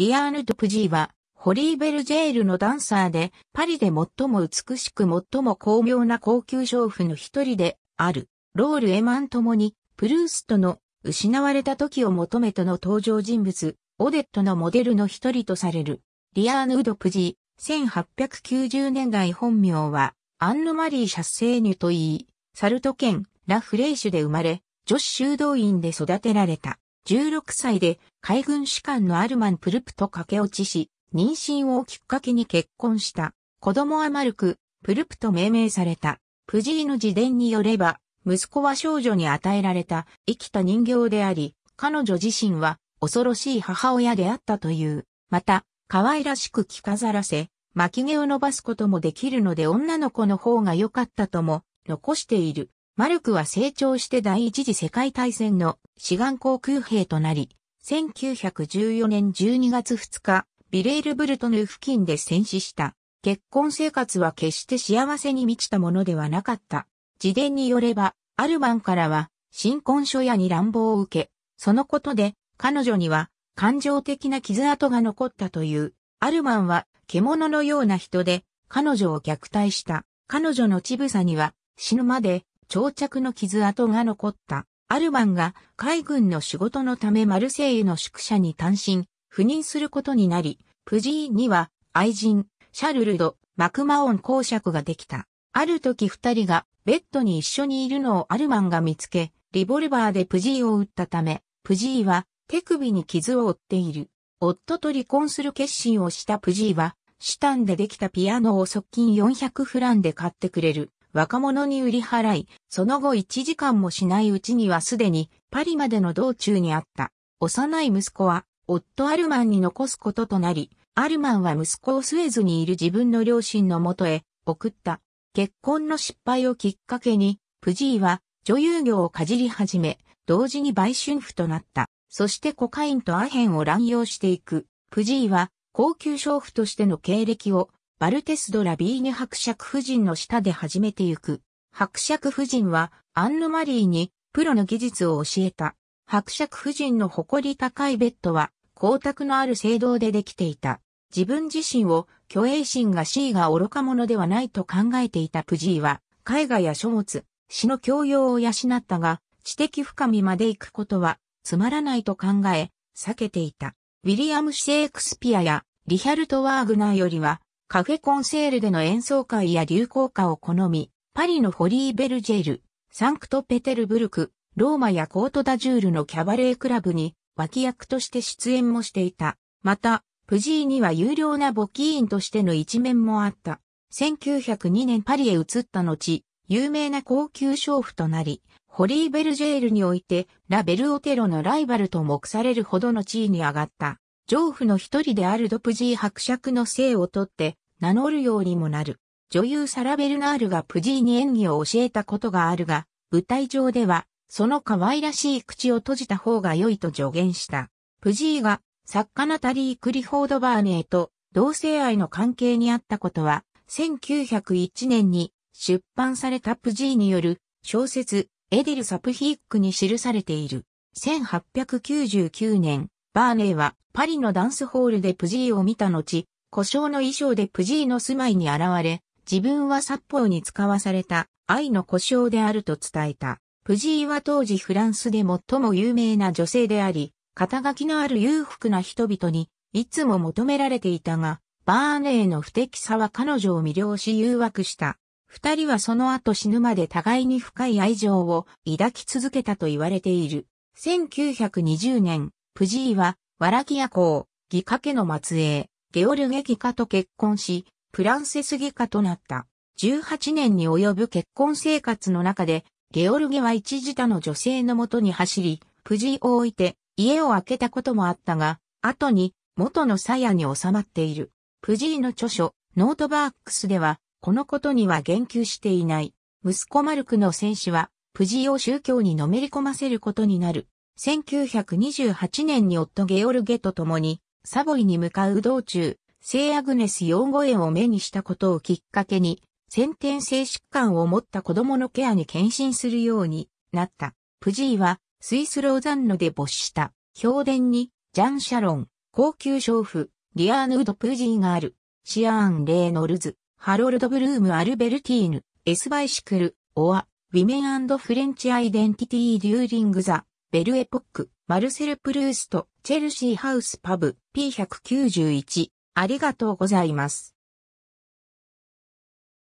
リアーヌ・ド・プジーは、フォリー・ベルジェールのダンサーで、パリで最も美しく最も巧妙な高級娼婦の一人である。ロール・エマンともに、プルーストの失われた時を求めての登場人物、オデットのモデルの一人とされる。リアーヌ・ド・プジー、1890年代本名は、アンヌ・マリー・シャッセーニュといい、サルト県、ラ・フレーシュで生まれ、女子修道院で育てられた。16歳で海軍士官のアルマン・プルプと駆け落ちし、妊娠をきっかけに結婚した。子供はマルク、プルプと命名された。プジーの自伝によれば、息子は少女に与えられた生きた人形であり、彼女自身は恐ろしい母親であったという。また、可愛らしく着飾らせ、巻き毛を伸ばすこともできるので女の子の方が良かったとも残している。マルクは成長して第一次世界大戦の志願航空兵となり、1914年12月2日、ビレールブルトヌ付近で戦死した。結婚生活は決して幸せに満ちたものではなかった。自伝によれば、アルマンからは、新婚書屋に乱暴を受け、そのことで、彼女には、感情的な傷跡が残ったという。アルマンは、獣のような人で、彼女を虐待した。彼女の乳房には、死ぬまで、長着の傷跡が残った。アルバンが海軍の仕事のためマルセイユの宿舎に単身、赴任することになり、プジーには愛人、シャルルド、マクマオン公爵ができた。ある時二人がベッドに一緒にいるのをアルマンが見つけ、リボルバーでプジーを撃ったため、プジーは手首に傷を負っている。夫と離婚する決心をしたプジーは、シタンでできたピアノを側近400フランで買ってくれる。若者に売り払い、その後1時間もしないうちにはすでにパリまでの道中にあった。幼い息子は、夫アルマンに残すこととなり、アルマンは息子をスエズにいる自分の両親のもとへ送った。結婚の失敗をきっかけに、プジーは女優業をかじり始め、同時に売春婦となった。そしてコカインとアヘンを乱用していく。プジーは高級娼婦としての経歴をバルテスドラビーネ伯爵夫人の下で始めてゆく。伯爵夫人はアンヌマリーにプロの技術を教えた。伯爵夫人の誇り高いベッドは光沢のある聖堂でできていた。自分自身を虚栄心が C が愚か者ではないと考えていたプジーは絵画や書物、詩の教養を養ったが知的深みまで行くことはつまらないと考え避けていた。ウィリアム・シェイクスピアやリヒャルト・ワーグナーよりはカフェコンセールでの演奏会や流行歌を好み、パリのホリーベルジェール、サンクトペテルブルク、ローマやコートダジュールのキャバレークラブに脇役として出演もしていた。また、プジーには有料な簿記員としての一面もあった。1902年パリへ移った後、有名な高級娼婦となり、ホリーベルジェールにおいて、ラ・ベルオテロのライバルと目されるほどの地位に上がった。上夫の一人であるドプジー伯爵の姓をとって名乗るようにもなる。女優サラ・ベルナールがプジーに演技を教えたことがあるが、舞台上ではその可愛らしい口を閉じた方が良いと助言した。プジーが作家ナタリー・クリフォード・バーネーと同性愛の関係にあったことは、1901年に出版されたプジーによる小説エデル・サプヒークに記されている。1899年、バーネーはパリのダンスホールでプジーを見た後、故障の衣装でプジーの住まいに現れ、自分は殺法に使わされた愛の故障であると伝えた。プジーは当時フランスで最も有名な女性であり、肩書きのある裕福な人々にいつも求められていたが、バーネーの不適さは彼女を魅了し誘惑した。二人はその後死ぬまで互いに深い愛情を抱き続けたと言われている。1920年、プジーはワラキア公、ギカ家の末裔、ゲオルゲギカと結婚し、プランセス・ギカとなった。18年に及ぶ結婚生活の中で、ゲオルゲは一時他の女性のもとに走り、プジーを置いて家を空けたこともあったが、後に元の鞘に収まっている。プジーの著書、ノートバークスでは、このことには言及していない。息子マルクの戦死は、プジーを宗教にのめり込ませることになる。1928年に夫ゲオルゲと共に、サボイに向かう道中、聖アグネス養護園を目にしたことをきっかけに、先天性疾患を持った子供のケアに献身するようになった。プジーは、スイスローザンヌで没した、評伝に、ジャン・シャロン、高級娼婦、リアーヌ・ド・プジーがある、シアーン・レーノルズ、ハロルド・ブルーム・ Albertine's Bicycle, or, Women French Identity During the Belle Époque、マルセル・プルースト、チェルシーハウスパブ、P191。ありがとうございます。